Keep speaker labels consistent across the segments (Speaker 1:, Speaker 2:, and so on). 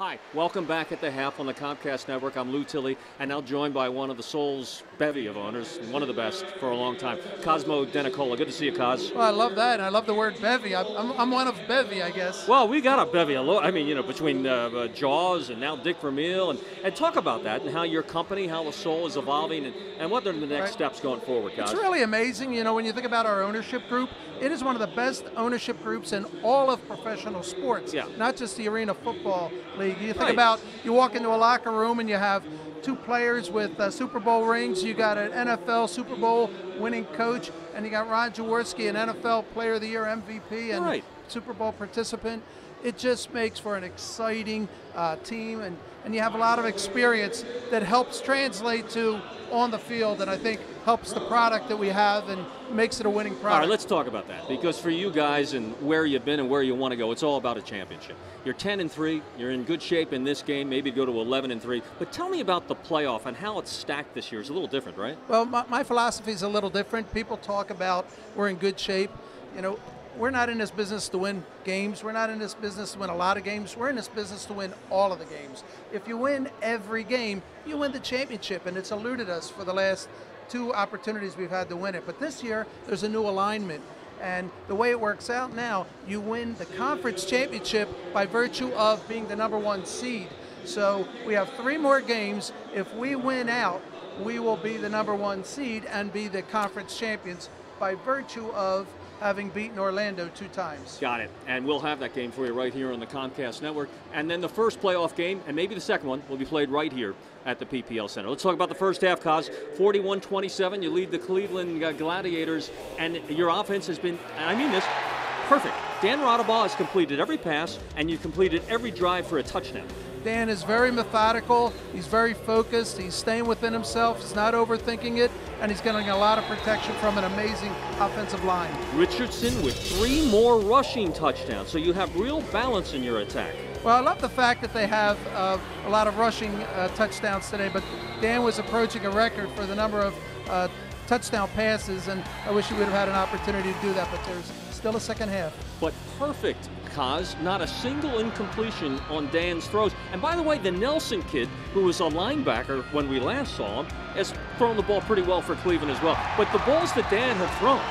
Speaker 1: Hi, welcome back at the half on the Comcast Network. I'm Lou Tilley, and now joined by one of the Soul's bevy of owners, one of the best for a long time, Cosmo DeNicola. Good to see you, Cos.
Speaker 2: Well, I love that, and I love the word bevy. I'm, I'm, one of bevy, I guess.
Speaker 1: Well, we got a bevy. A lot, I mean, you know, between uh, uh, Jaws and now Dick Vermeil, and, and talk about that and how your company, how the Soul is evolving, and, and what are the next right. steps going forward, Cos.
Speaker 2: It's really amazing. You know, when you think about our ownership group, it is one of the best ownership groups in all of professional sports,
Speaker 1: yeah.
Speaker 2: not just the Arena Football League. You think
Speaker 1: right.
Speaker 2: about you walk into a locker room and you have two players with uh, Super Bowl rings. You got an NFL Super Bowl winning coach, and you got Ron Jaworski, an NFL Player of the Year MVP and
Speaker 1: right.
Speaker 2: Super Bowl participant. It just makes for an exciting uh, team, and, and you have a lot of experience that helps translate to on the field, and I think helps the product that we have and makes it a winning product.
Speaker 1: All right, let's talk about that because for you guys and where you've been and where you want to go, it's all about a championship. You're 10 and 3, you're in good shape in this game, maybe go to 11 and 3. But tell me about the playoff and how it's stacked this year. It's a little different, right?
Speaker 2: Well, my, my philosophy is a little different. People talk about we're in good shape. You know, we're not in this business to win games. We're not in this business to win a lot of games. We're in this business to win all of the games. If you win every game, you win the championship, and it's eluded us for the last two opportunities we've had to win it. But this year, there's a new alignment. And the way it works out now, you win the conference championship by virtue of being the number one seed. So we have three more games. If we win out, we will be the number one seed and be the conference champions by virtue of having beaten Orlando two times.
Speaker 1: Got it. And we'll have that game for you right here on the Comcast Network. And then the first playoff game, and maybe the second one, will be played right here at the PPL Center. Let's talk about the first half, Cos. 41 27, you lead the Cleveland uh, Gladiators, and your offense has been, I mean this, perfect. Dan Raudabaugh has completed every pass, and you've completed every drive for a touchdown.
Speaker 2: Dan is very methodical. He's very focused. He's staying within himself. He's not overthinking it, and he's getting a lot of protection from an amazing offensive line.
Speaker 1: Richardson with three more rushing touchdowns, so you have real balance in your attack.
Speaker 2: Well, I love the fact that they have uh, a lot of rushing uh, touchdowns today, but Dan was approaching a record for the number of uh, touchdown passes, and I wish he would have had an opportunity to do that, but there's still a second half.
Speaker 1: But perfect Cos, not a single incompletion on Dan's throws. And by the way, the Nelson kid, who was a linebacker when we last saw him, has thrown the ball pretty well for Cleveland as well. But the balls that Dan had thrown,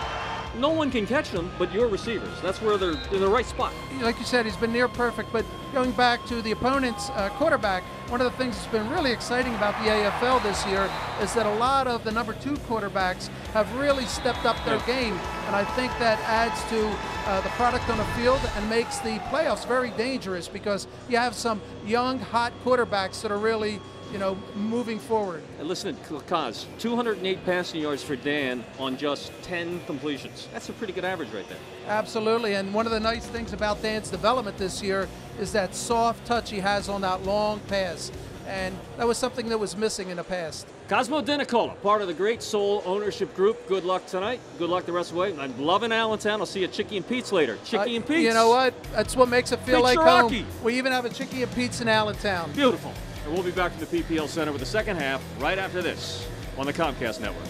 Speaker 1: no one can catch them but your receivers. That's where they're in the right spot.
Speaker 2: Like you said, he's been near perfect, but going back to the opponent's uh, quarterback, one of the things that's been really exciting about the AFL this year is that a lot of the number two quarterbacks have really stepped up their game, and I think that adds to uh, the product on the field and makes the playoffs very dangerous because you have some young, hot quarterbacks that are really you know, moving forward.
Speaker 1: And listen, Cos, 208 passing yards for Dan on just 10 completions. That's a pretty good average right there.
Speaker 2: Absolutely, and one of the nice things about Dan's development this year is that soft touch he has on that long pass. And that was something that was missing in the past.
Speaker 1: Cosmo DeNicola, part of the Great Soul Ownership Group. Good luck tonight. Good luck the rest of the way. I'm loving Allentown. I'll see you at Chicky and Pete's later. Chicky uh, and Pete's.
Speaker 2: You know what? That's what makes it feel
Speaker 1: Pete
Speaker 2: like home. We even have a Chicky and Pete's in Allentown.
Speaker 1: Beautiful. And we'll be back to the PPL Center with the second half right after this on the Comcast Network.